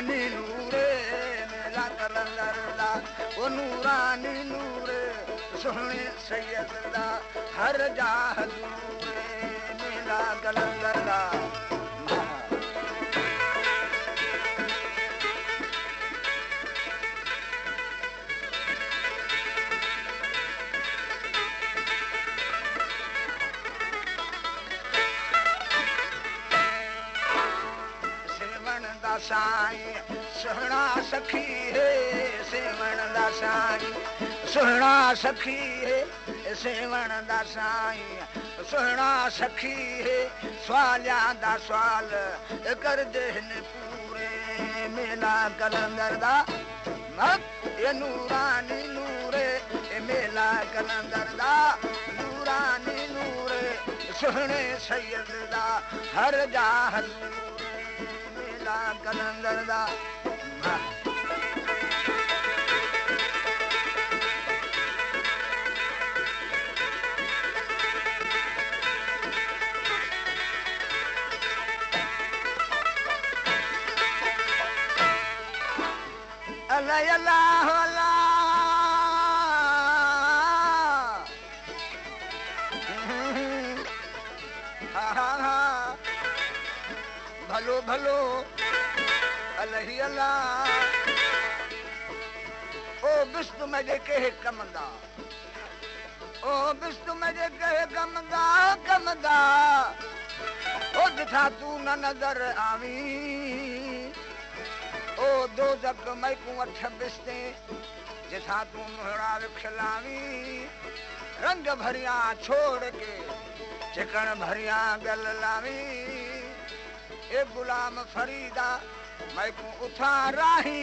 मेला कलंदर दा ओ नूरानी नूरे सोहणे सैयद दा हर जा हजूरे मेला कलंदर साईं, सुहिणा सखी हे सेवण दा साईं। सखी हे सेवण दा साईं। सुहिणा सखी हे सवालियाँ पूरे मेला कलंदर दा। ये नूरानी नूरे मेला कलंदर दा। नूरानी नूरे, सुहणे सैयद दा। हर जा हजूरे मेला कलंदर दा। भलो भलो। अल्लाह अल्लाह। ओ बिस्तु मज़े के कमंदा। ओ बिस्तु मज़े के कमंदा कमंदा। ओ तू न नज़र आवी। ओ, दो अठ बिस्ते, जिथा तू मुहरा विखलावी रंग भरिया छोड़ के चिकन भरिया गल लावी। ए गुलाम फरीदा मैकू उठा राही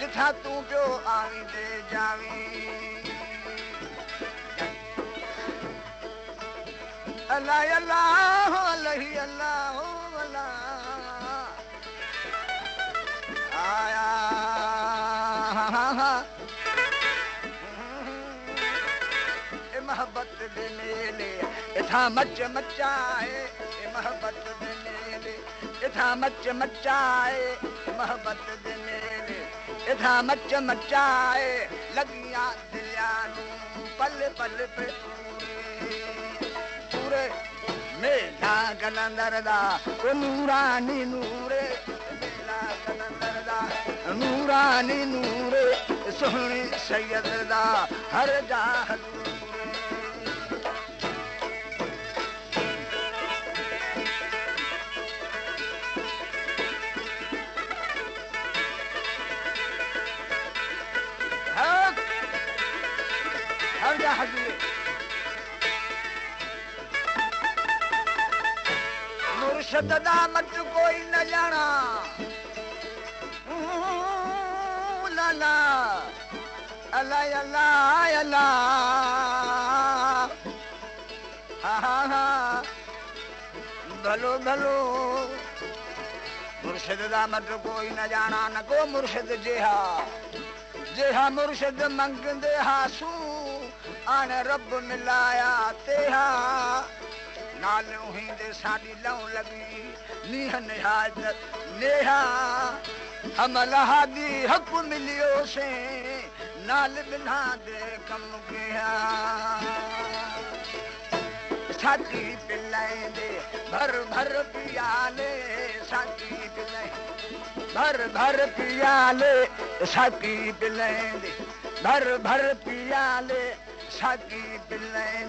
जिथा तू पियो आवी दे जावी? अल्लाह अल्लाह अल्लाह अल्लाह अल्लाह। आया। मोहब्बत दे मेले इथा मच मचाए मोहब्बत दे इथा मच मचाए मोहब्बत दे मेले इथा मच मचाए लगिया दिलिया पल पल पे पूरे। मेला कलंदर दा ओ नूरानी नूरे। मेला कलंदर दा, नूरानी नूरे। सोहणी सैयद दा, हर जा हजूरे हर जा हजूरे मुर्शद दा मत कोई न जाना। ऊं, ला ला। अल्लाह अल्लाह अल्लाह हा हा हा। भलो भलो। मुर्शद दा मत कोई न जाना न को मुर्शद जेहा। जेहा मुर्शद मंगदे आन रब मिलाया तेहा नाल उही दे साडी लऊ लगी नीह निहायत नेहा। हमल हादी हक मिलियो से, नाल बिना दे कम कया साथी पिलाए भर भर पियाले, साथी पिलाए भर भर पियाले, साथी पिलाए भर भर पियाले साथी पिलाए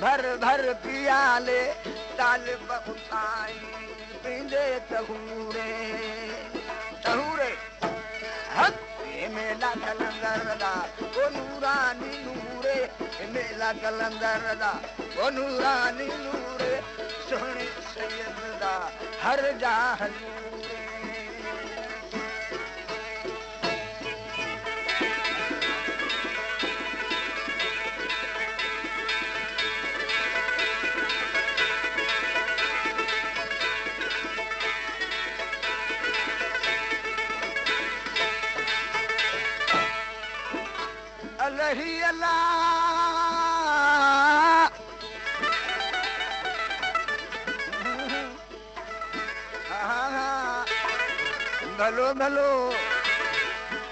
भर भर पियाले तालिब उठाई, पींदे तहूरे तहूरे। हक मेला कलंदर दा ओ नूरानी नूरे। मेला कलंदर दा ओ नूरानी नूरे। सोहणे सैयद दा हर जा हजूरे। भलो भलो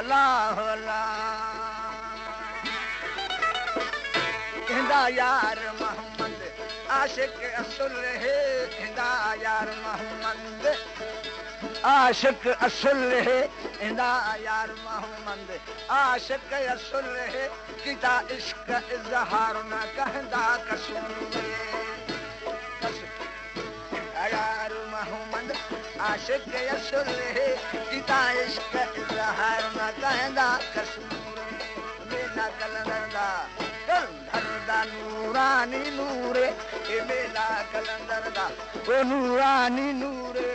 अलाह हो यार आशिक असुल है हिंदा यार मोहम्मद। आशिक असुल है इंदा यार मोहम्मद। आशिक असुल है किता इश्क इजहार न कहंदा कसूर यार मोहम्मद, आशिक असुल है किता इश्क इजहार न कहंदा कसूर मेला कलंदर दा कलंदर दा नूरानी नूरे ए मेला कलंदर दा ओ नूरानी नूरे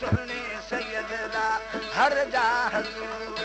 सुने सैयद दा हर जा हजूर